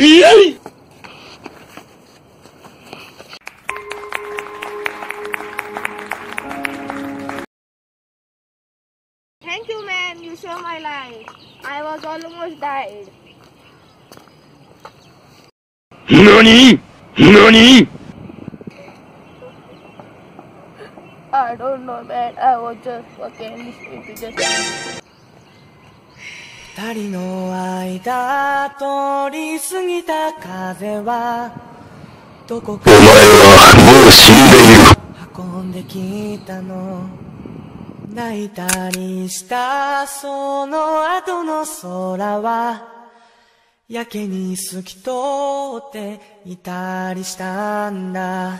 Thank you, man. You saved my life. I was almost died. 何何 I don't know, man. I was just fucking listening to just. 二人の間通り過ぎた風はどこかお前はもう死んでいる。運んできたの泣いたりしたその後の空はやけに透き通っていたりしたんだ